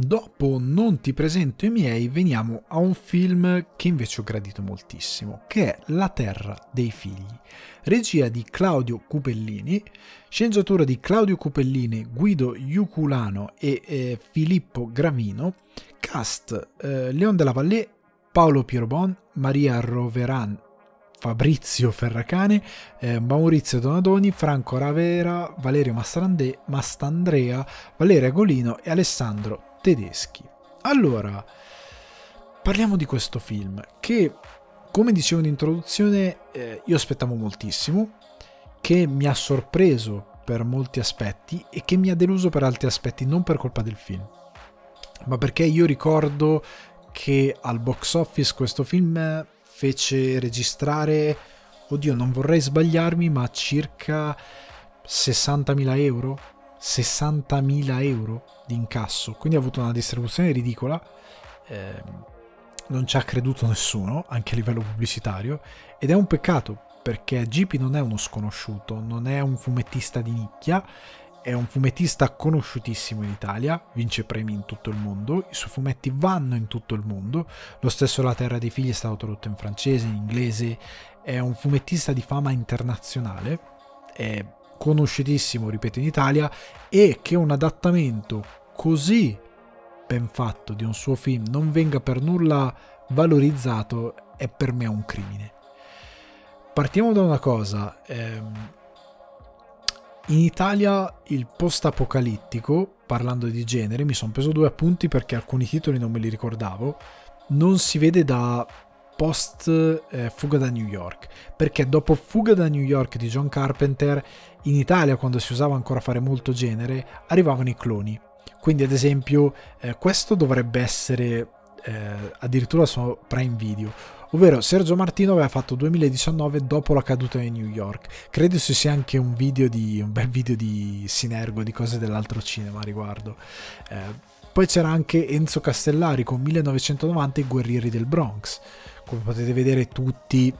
Dopo Non ti presento i miei, veniamo a un film che invece ho gradito moltissimo, che è La terra dei figli. Regia di Claudio Cupellini, sceneggiatura di Claudio Cupellini, Guido Iuculano e eh, Filippo Gravino, cast eh, Leon della Vallée, Paolo Pierbon, Maria Roveran, Fabrizio Ferracane, eh, Maurizio Donadoni, Franco Ravera, Valerio Mastandrea, Valeria Golino e Alessandro tedeschi. Allora, parliamo di questo film che, come dicevo in introduzione, eh, io aspettavo moltissimo, che mi ha sorpreso per molti aspetti e che mi ha deluso per altri aspetti, non per colpa del film, ma perché io ricordo che al box office questo film fece registrare, oddio non vorrei sbagliarmi, ma circa 60.000 euro, 60.000 euro di incasso, quindi ha avuto una distribuzione ridicola, eh, non ci ha creduto nessuno, anche a livello pubblicitario, ed è un peccato perché GP non è uno sconosciuto, non è un fumettista di nicchia, è un fumettista conosciutissimo in Italia, vince premi in tutto il mondo, i suoi fumetti vanno in tutto il mondo, lo stesso La Terra dei Figli è stato tradotto in francese, in inglese, è un fumettista di fama internazionale, è conosciutissimo, ripeto, in Italia e che un adattamento così ben fatto di un suo film non venga per nulla valorizzato è per me un crimine. Partiamo da una cosa. Ehm, in Italia il post-apocalittico, parlando di genere, mi sono preso due appunti perché alcuni titoli non me li ricordavo, non si vede da post eh, Fuga da New York, perché dopo Fuga da New York di John Carpenter, in Italia quando si usava ancora fare molto genere, arrivavano i cloni. Quindi ad esempio eh, questo dovrebbe essere eh, addirittura su Prime Video, ovvero Sergio Martino aveva fatto 2019 dopo la caduta di New York. Credo ci sia anche un video di un bel video di Sinergo di cose dell'altro cinema a riguardo. Eh, poi c'era anche Enzo Castellari con 1990 I guerrieri del Bronx come potete vedere tutti,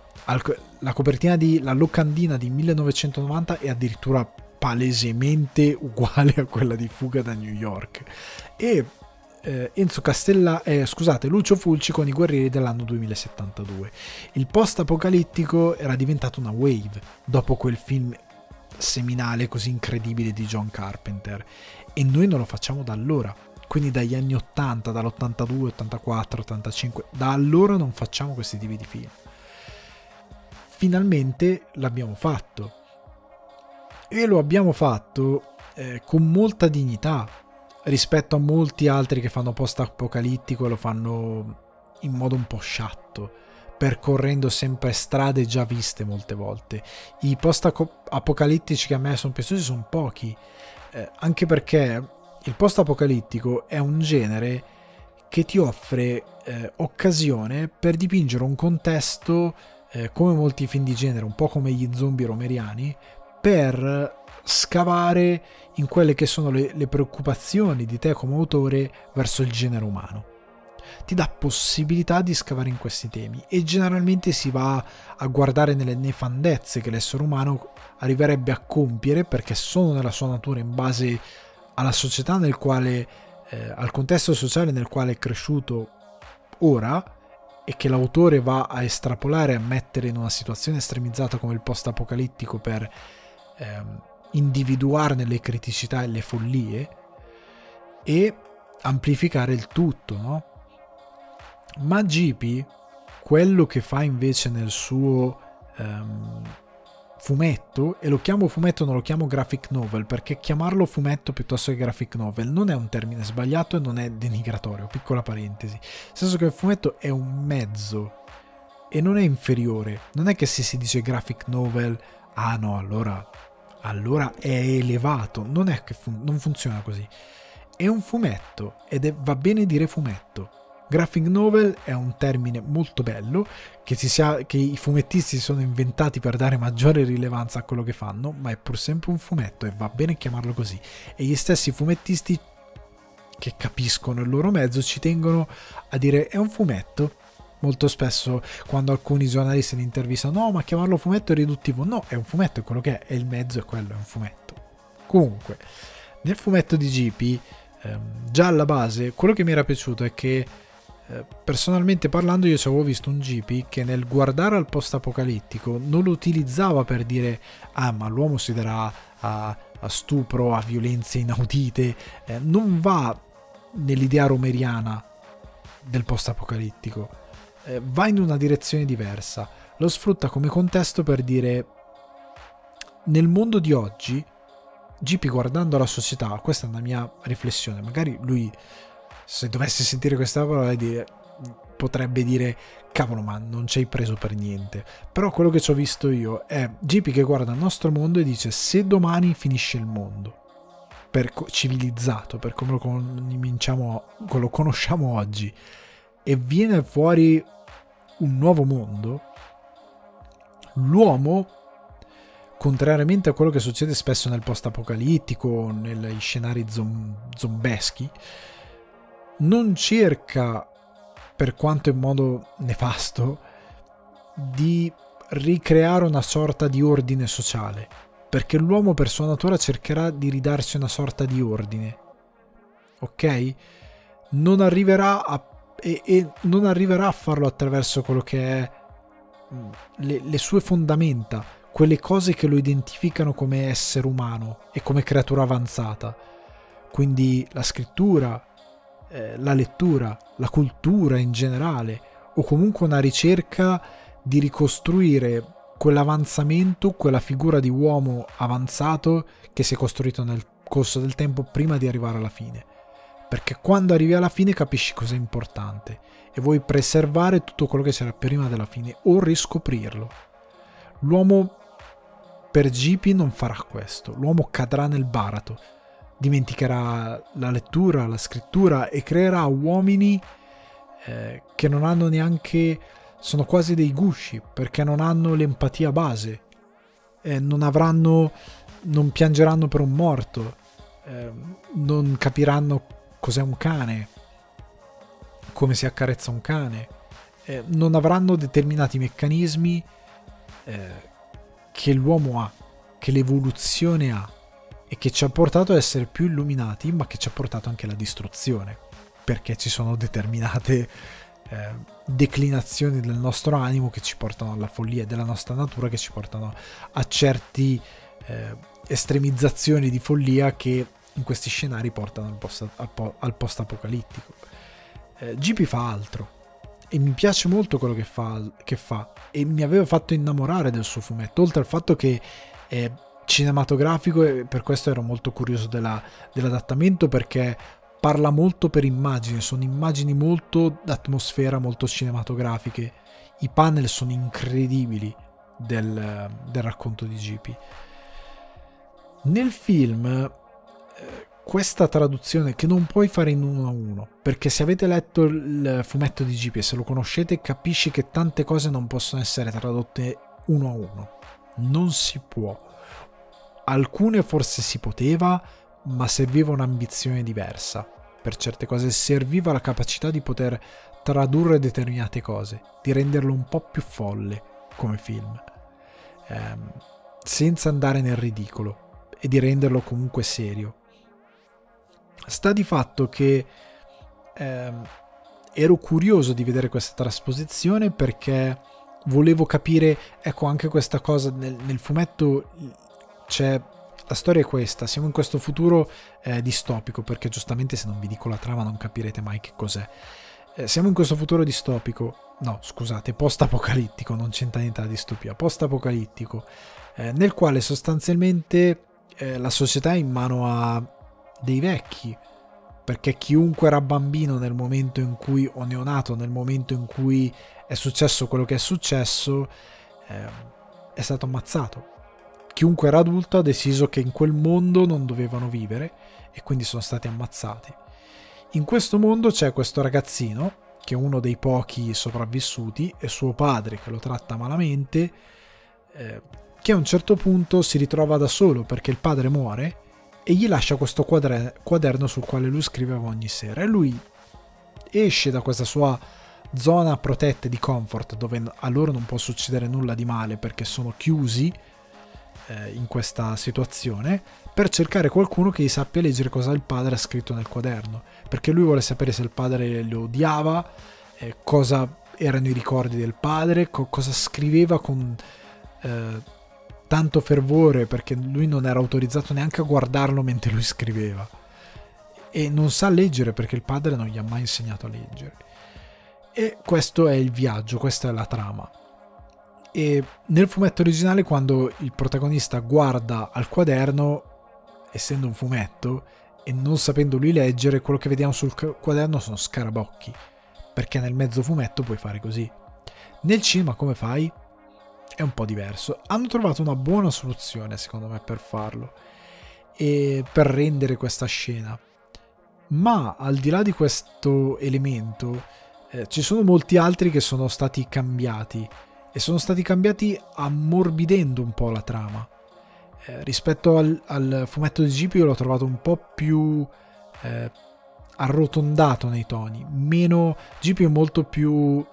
la copertina di la locandina di 1990 è addirittura palesemente uguale a quella di Fuga da New York. E eh, Enzo Castella, eh, scusate, Lucio Fulci con i guerrieri dell'anno 2072. Il post-apocalittico era diventato una wave dopo quel film seminale così incredibile di John Carpenter e noi non lo facciamo da allora quindi dagli anni 80, dall'82, 84, 85, da allora non facciamo questi tipi di film. Finalmente l'abbiamo fatto e lo abbiamo fatto eh, con molta dignità rispetto a molti altri che fanno post-apocalittico e lo fanno in modo un po' sciatto, percorrendo sempre strade già viste molte volte. I post-apocalittici che a me sono piaciuti sono pochi, eh, anche perché il post-apocalittico è un genere che ti offre eh, occasione per dipingere un contesto eh, come molti film di genere, un po' come gli zombie romeriani, per scavare in quelle che sono le, le preoccupazioni di te come autore verso il genere umano. Ti dà possibilità di scavare in questi temi e generalmente si va a guardare nelle nefandezze che l'essere umano arriverebbe a compiere perché sono nella sua natura in base alla società nel quale, eh, al contesto sociale nel quale è cresciuto ora e che l'autore va a estrapolare a mettere in una situazione estremizzata come il post-apocalittico per ehm, individuarne le criticità e le follie e amplificare il tutto, no? Ma GP, quello che fa invece nel suo ehm, fumetto e lo chiamo fumetto non lo chiamo graphic novel perché chiamarlo fumetto piuttosto che graphic novel non è un termine sbagliato e non è denigratorio piccola parentesi. Nel senso che il fumetto è un mezzo e non è inferiore. Non è che se si dice graphic novel ah no allora allora è elevato. Non è che fun- non funziona così. È un fumetto ed è, va bene dire fumetto Graphic novel è un termine molto bello che, sia, che, i fumettisti si sono inventati per dare maggiore rilevanza a quello che fanno, ma è pur sempre un fumetto e va bene chiamarlo così. E gli stessi fumettisti che capiscono il loro mezzo ci tengono a dire è un fumetto. Molto spesso quando alcuni giornalisti li intervistano, no, ma chiamarlo fumetto è riduttivo. No, è un fumetto, è quello che è, e il mezzo è quello, è un fumetto. Comunque, nel fumetto di GP eh, già alla base quello che mi era piaciuto è che personalmente parlando io ci avevo visto un GP che nel guardare al post apocalittico non lo utilizzava per dire ah ma l'uomo si darà a, a stupro, a violenze inaudite, eh, non va nell'idea romeriana del post apocalittico, eh, va in una direzione diversa, lo sfrutta come contesto per dire nel mondo di oggi GP guardando la società, questa è una mia riflessione, magari lui se dovesse sentire questa parola dire, potrebbe dire cavolo ma non ci hai preso per niente però quello che ci ho visto io è GP che guarda il nostro mondo e dice se domani finisce il mondo per civilizzato per come lo, lo conosciamo oggi e viene fuori un nuovo mondo l'uomo contrariamente a quello che succede spesso nel post apocalittico negli scenari zom- zombeschi non cerca, per quanto in modo nefasto, di ricreare una sorta di ordine sociale, perché l'uomo per sua natura cercherà di ridarsi una sorta di ordine. Ok? Non arriverà a, e, e non arriverà a farlo attraverso quello che è mm, le, le sue fondamenta, quelle cose che lo identificano come essere umano e come creatura avanzata. Quindi la scrittura, eh, la lettura, la cultura in generale, o comunque una ricerca di ricostruire quell'avanzamento, quella figura di uomo avanzato che si è costruito nel corso del tempo prima di arrivare alla fine. Perché quando arrivi alla fine capisci cosa è importante e vuoi preservare tutto quello che c'era prima della fine o riscoprirlo. L'uomo per GP non farà questo, l'uomo cadrà nel baratro dimenticherà la lettura, la scrittura e creerà uomini eh, che non hanno neanche, sono quasi dei gusci perché non hanno l'empatia base, eh, non avranno, non piangeranno per un morto, eh, non capiranno cos'è un cane, come si accarezza un cane, eh, non avranno determinati meccanismi eh, che l'uomo ha, che l'evoluzione ha e che ci ha portato a essere più illuminati, ma che ci ha portato anche alla distruzione, perché ci sono determinate eh, declinazioni del nostro animo che ci portano alla follia della nostra natura che ci portano a certi eh, estremizzazioni di follia che in questi scenari portano al post, al, al post apocalittico. Eh, GP fa altro e mi piace molto quello che fa, che fa e mi aveva fatto innamorare del suo fumetto, oltre al fatto che è cinematografico e per questo ero molto curioso della, dell'adattamento perché parla molto per immagini, sono immagini molto d'atmosfera, molto cinematografiche. I panel sono incredibili del, del racconto di GP. Nel film eh, questa traduzione che non puoi fare in uno a uno, perché se avete letto il fumetto di GP e se lo conoscete capisci che tante cose non possono essere tradotte uno a uno. Non si può alcune forse si poteva, ma serviva un'ambizione diversa. Per certe cose serviva la capacità di poter tradurre determinate cose, di renderlo un po' più folle come film, ehm, senza andare nel ridicolo e di renderlo comunque serio. Sta di fatto che ehm, ero curioso di vedere questa trasposizione perché volevo capire, ecco anche questa cosa nel, nel fumetto c'è la storia è questa, siamo in questo futuro eh, distopico, perché giustamente se non vi dico la trama non capirete mai che cos'è. Eh, siamo in questo futuro distopico, no scusate, post-apocalittico, non c'entra niente la distopia, post-apocalittico, eh, nel quale sostanzialmente eh, la società è in mano a dei vecchi, perché chiunque era bambino nel momento in cui, o neonato nel momento in cui è successo quello che è successo, ehm, è stato ammazzato chiunque era adulto ha deciso che in quel mondo non dovevano vivere e quindi sono stati ammazzati. In questo mondo c'è questo ragazzino, che è uno dei pochi sopravvissuti, e suo padre che lo tratta malamente, eh, che a un certo punto si ritrova da solo perché il padre muore e gli lascia questo quadre- quaderno sul quale lui scriveva ogni sera. E lui esce da questa sua zona protetta di comfort dove a loro non può succedere nulla di male perché sono chiusi eh, in questa situazione per cercare qualcuno che gli sappia leggere cosa il padre ha scritto nel quaderno, perché lui vuole sapere se il padre lo odiava, eh, cosa erano i ricordi del padre, co- cosa scriveva con eh, tanto fervore, perché lui non era autorizzato neanche a guardarlo mentre lui scriveva. E non sa leggere perché il padre non gli ha mai insegnato a leggere. E questo è il viaggio, questa è la trama. E nel fumetto originale, quando il protagonista guarda al quaderno, essendo un fumetto, e non sapendo lui leggere, quello che vediamo sul quaderno sono scarabocchi. Perché nel mezzo fumetto puoi fare così. Nel cinema come fai? È un po' diverso. Hanno trovato una buona soluzione, secondo me, per farlo. E per rendere questa scena. Ma al di là di questo elemento, eh, ci sono molti altri che sono stati cambiati e sono stati cambiati ammorbidendo un po' la trama. Eh, rispetto al, al, fumetto di GP l'ho trovato un po' più eh, arrotondato nei toni, meno GP è molto più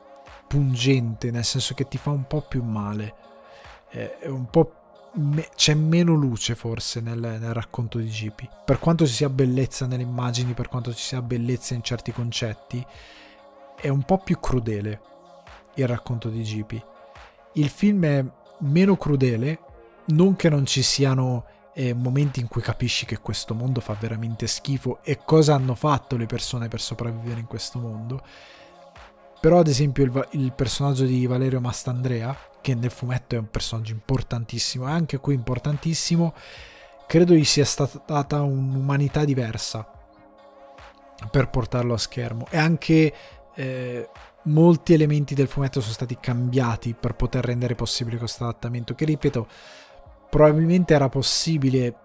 pungente, nel senso che ti fa un po' più male. Eh, me- c'è meno luce forse nel, nel, racconto di GP. Per quanto ci sia bellezza nelle immagini, per quanto ci sia bellezza in certi concetti, è un po' più crudele il racconto di GP il film è meno crudele, non che non ci siano eh, momenti in cui capisci che questo mondo fa veramente schifo e cosa hanno fatto le persone per sopravvivere in questo mondo. Però ad esempio il, il personaggio di Valerio Mastandrea, che nel fumetto è un personaggio importantissimo, anche qui importantissimo, credo gli sia stata un'umanità diversa per portarlo a schermo. E anche eh, molti elementi del fumetto sono stati cambiati per poter rendere possibile questo adattamento, che ripeto, probabilmente era possibile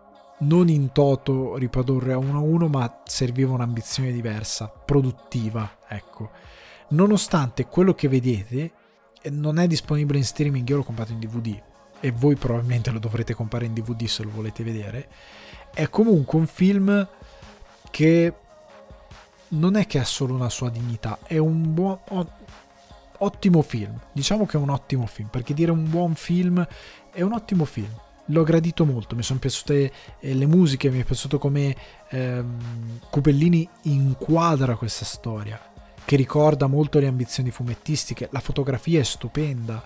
non in toto riprodurre a uno a uno, ma serviva un'ambizione diversa, produttiva, ecco. Nonostante quello che vedete eh, non è disponibile in streaming, io l'ho comprato in DVD e voi probabilmente lo dovrete comprare in DVD se lo volete vedere, è comunque un film che non è che ha solo una sua dignità, è un buon ottimo film. Diciamo che è un ottimo film, perché dire un buon film è un ottimo film. L'ho gradito molto, mi sono piaciute eh, le musiche, mi è piaciuto come ehm, Cupellini inquadra questa storia, che ricorda molto le ambizioni fumettistiche, la fotografia è stupenda,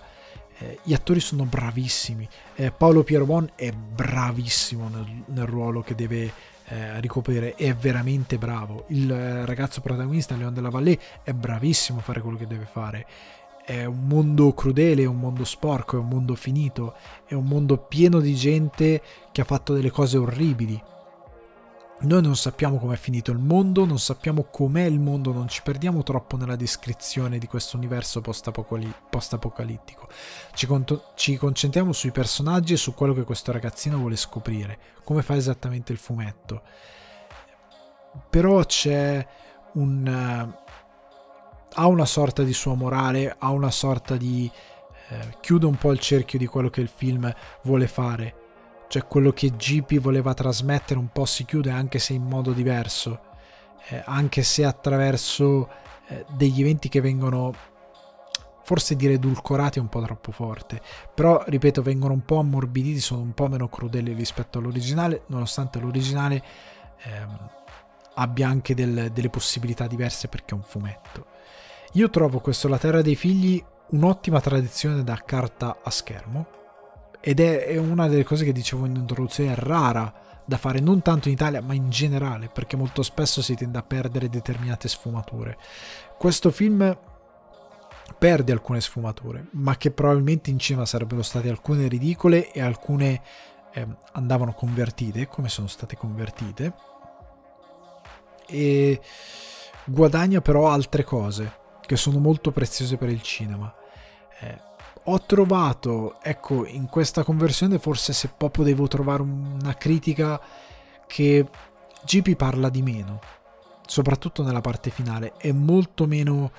eh, gli attori sono bravissimi, eh, Paolo Pierbon è bravissimo nel, nel ruolo che deve eh, ricoprire, è veramente bravo. Il eh, ragazzo protagonista, Leon della Vallée, è bravissimo a fare quello che deve fare. È un mondo crudele, è un mondo sporco, è un mondo finito, è un mondo pieno di gente che ha fatto delle cose orribili noi non sappiamo com'è finito il mondo, non sappiamo com'è il mondo, non ci perdiamo troppo nella descrizione di questo universo post-apocalittico. Ci, con- ci, concentriamo sui personaggi e su quello che questo ragazzino vuole scoprire, come fa esattamente il fumetto. Però c'è un... Uh, ha una sorta di sua morale, ha una sorta di... Uh, chiude un po' il cerchio di quello che il film vuole fare cioè quello che GP voleva trasmettere un po' si chiude anche se in modo diverso, eh, anche se attraverso eh, degli eventi che vengono forse dire edulcorati un po' troppo forte, però ripeto vengono un po' ammorbiditi, sono un po' meno crudeli rispetto all'originale, nonostante l'originale ehm, abbia anche del, delle possibilità diverse perché è un fumetto. Io trovo questo La Terra dei Figli un'ottima tradizione da carta a schermo, ed è, una delle cose che dicevo in introduzione, è rara da fare non tanto in Italia ma in generale perché molto spesso si tende a perdere determinate sfumature. Questo film perde alcune sfumature ma che probabilmente in cinema sarebbero state alcune ridicole e alcune eh, andavano convertite come sono state convertite e guadagna però altre cose che sono molto preziose per il cinema. Eh, ho trovato, ecco, in questa conversione forse se proprio devo trovare una critica che GP parla di meno, soprattutto nella parte finale, è molto meno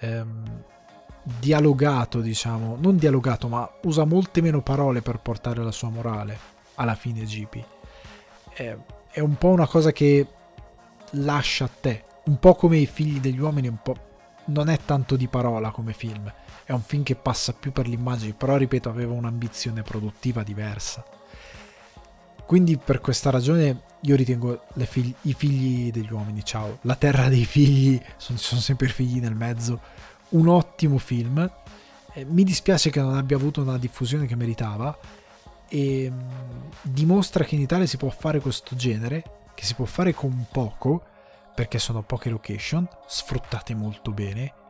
ehm, dialogato, diciamo, non dialogato, ma usa molte meno parole per portare la sua morale alla fine GP. È, è un po' una cosa che lascia a te, un po' come i figli degli uomini, un po' non è tanto di parola come film è un film che passa più per l'immagine, però ripeto aveva un'ambizione produttiva diversa. quindi per questa ragione io ritengo figli, i figli degli uomini, ciao, la terra dei figli, sono, sono sempre figli nel mezzo, un ottimo film. Eh, mi dispiace che non abbia avuto una diffusione che meritava e mh, dimostra che in Italia si può fare questo genere, che si può fare con poco, perché sono poche location, sfruttate molto bene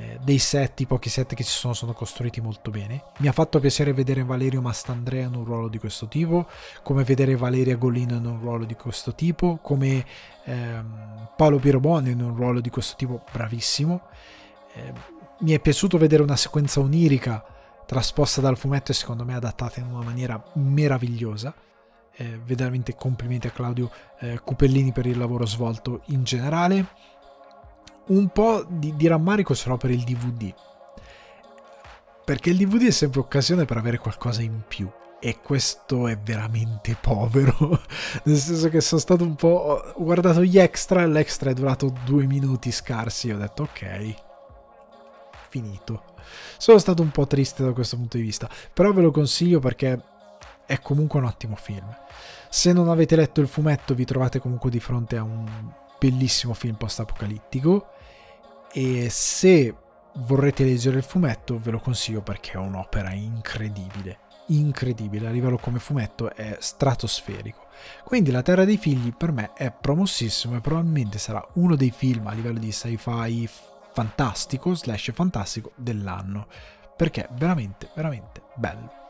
eh, dei set, i pochi set che ci sono sono costruiti molto bene. Mi ha fatto piacere vedere Valerio Mastandrea in un ruolo di questo tipo, come vedere Valeria Golino in un ruolo di questo tipo, come ehm, Paolo Piroboni in un ruolo di questo tipo, bravissimo. Eh, mi è piaciuto vedere una sequenza onirica trasposta dal fumetto e secondo me adattata in una maniera meravigliosa. Eh, veramente complimenti a Claudio eh, Cupellini per il lavoro svolto in generale un po' di, di rammarico l'ho per il DVD. Perché il DVD è sempre occasione per avere qualcosa in più. E questo è veramente povero. Nel senso che sono stato un po'. Ho guardato gli extra l'extra è durato due minuti scarsi. Ho detto ok. Finito. Sono stato un po' triste da questo punto di vista. Però ve lo consiglio perché è comunque un ottimo film. Se non avete letto il fumetto, vi trovate comunque di fronte a un bellissimo film post-apocalittico. E se vorrete leggere il fumetto ve lo consiglio perché è un'opera incredibile. Incredibile a livello come fumetto è stratosferico. Quindi La Terra dei Figli per me è promossissimo e probabilmente sarà uno dei film a livello di sci-fi fantastico slash fantastico dell'anno. Perché è veramente veramente bello